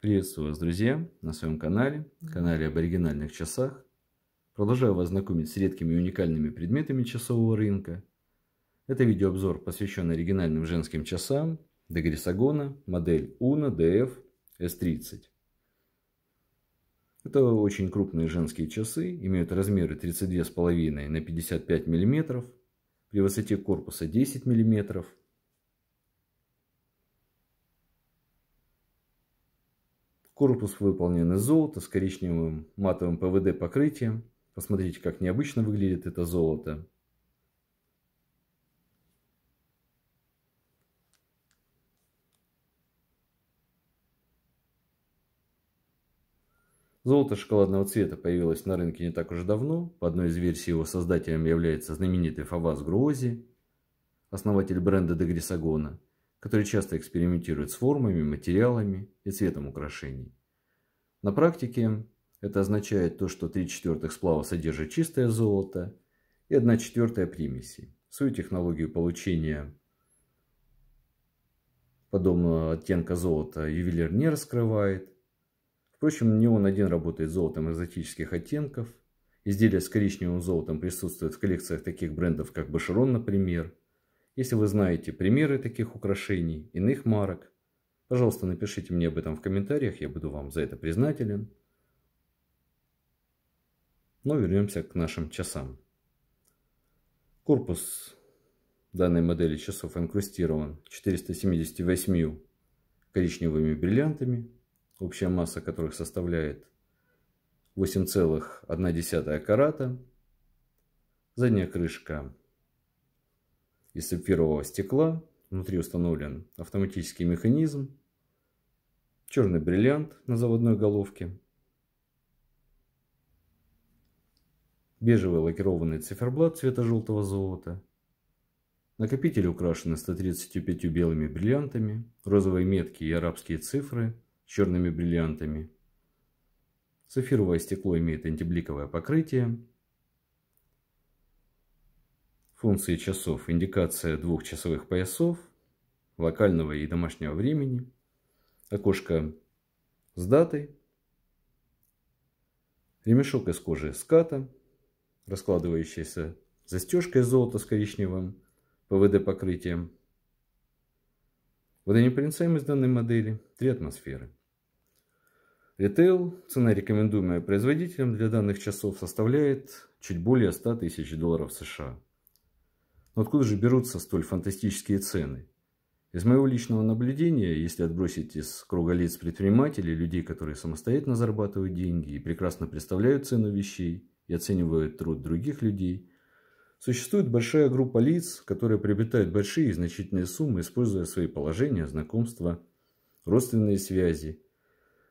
Приветствую вас, друзья, на своем канале, канале об оригинальных часах. Продолжаю вас знакомить с редкими и уникальными предметами часового рынка. Это видеообзор посвящен оригинальным женским часам Дегрисагона, модель UNO DF S30. Это очень крупные женские часы, имеют размеры 32,5 на 55 мм, при высоте корпуса 10 мм, Корпус выполнен из золота с коричневым матовым ПВД покрытием. Посмотрите, как необычно выглядит это золото. Золото шоколадного цвета появилось на рынке не так уж давно. По одной из версий его создателем является знаменитый Фавас Груози, основатель бренда Дегрисагона который часто экспериментирует с формами, материалами и цветом украшений. На практике это означает то, что 3 четвертых сплава содержит чистое золото и 1 четвертая примеси. Свою технологию получения подобного оттенка золота ювелир не раскрывает. Впрочем, не он один работает с золотом экзотических оттенков. Изделия с коричневым золотом присутствуют в коллекциях таких брендов, как Башерон, например – если вы знаете примеры таких украшений, иных марок, пожалуйста, напишите мне об этом в комментариях, я буду вам за это признателен. Но вернемся к нашим часам. Корпус данной модели часов инкрустирован 478 коричневыми бриллиантами, общая масса которых составляет 8,1 карата. Задняя крышка из сапфирового стекла. Внутри установлен автоматический механизм, черный бриллиант на заводной головке, бежевый лакированный циферблат цвета желтого золота, накопители украшены 135 белыми бриллиантами, розовые метки и арабские цифры с черными бриллиантами. Сапфировое стекло имеет антибликовое покрытие, Функции часов. Индикация двух часовых поясов, локального и домашнего времени. Окошко с датой. Ремешок из кожи ската, раскладывающаяся застежка из золота с коричневым ПВД покрытием. Водонепроницаемость данной модели 3 атмосферы. Ритейл, цена рекомендуемая производителем для данных часов составляет чуть более 100 тысяч долларов США. Но откуда же берутся столь фантастические цены? Из моего личного наблюдения, если отбросить из круга лиц предпринимателей, людей, которые самостоятельно зарабатывают деньги и прекрасно представляют цену вещей и оценивают труд других людей, существует большая группа лиц, которые приобретают большие и значительные суммы, используя свои положения, знакомства, родственные связи.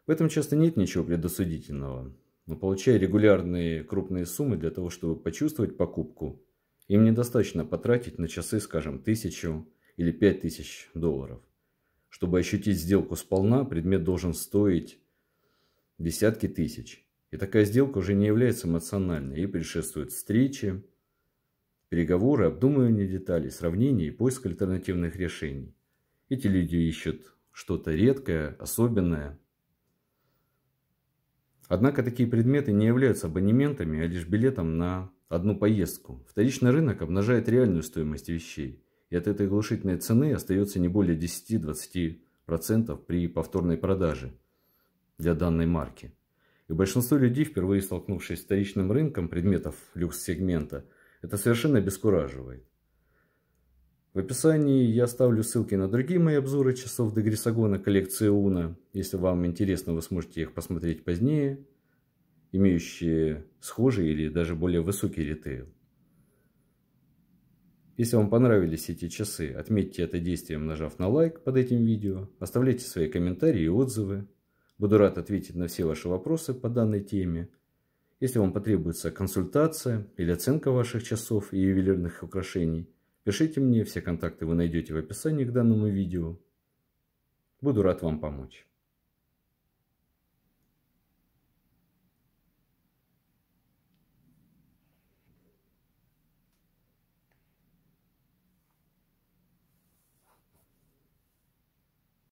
В этом часто нет ничего предосудительного. Но получая регулярные крупные суммы для того, чтобы почувствовать покупку, им недостаточно потратить на часы, скажем, тысячу или пять тысяч долларов. Чтобы ощутить сделку сполна, предмет должен стоить десятки тысяч. И такая сделка уже не является эмоциональной. Ей предшествуют встречи, переговоры, обдумывание деталей, сравнение и поиск альтернативных решений. Эти люди ищут что-то редкое, особенное. Однако такие предметы не являются абонементами, а лишь билетом на одну поездку. Вторичный рынок обнажает реальную стоимость вещей, и от этой глушительной цены остается не более 10-20% при повторной продаже для данной марки. И большинство людей, впервые столкнувшись с вторичным рынком предметов люкс-сегмента, это совершенно обескураживает. В описании я оставлю ссылки на другие мои обзоры часов Дегрисагона коллекции Уна. Если вам интересно, вы сможете их посмотреть позднее имеющие схожий или даже более высокий ритейл. Если вам понравились эти часы, отметьте это действием, нажав на лайк под этим видео, оставляйте свои комментарии и отзывы. Буду рад ответить на все ваши вопросы по данной теме. Если вам потребуется консультация или оценка ваших часов и ювелирных украшений, пишите мне, все контакты вы найдете в описании к данному видео. Буду рад вам помочь.